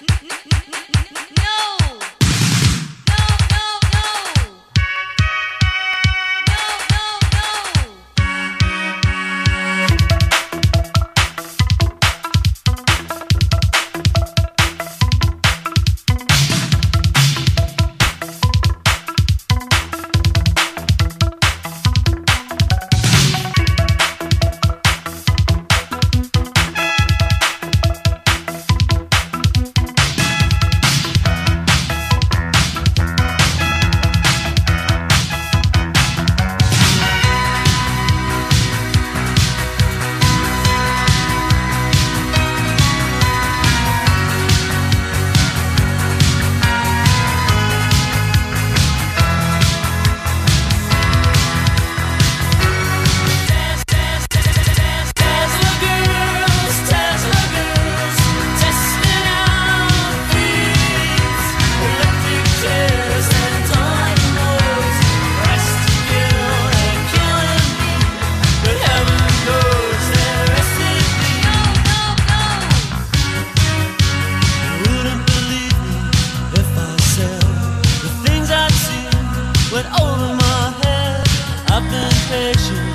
No. conversation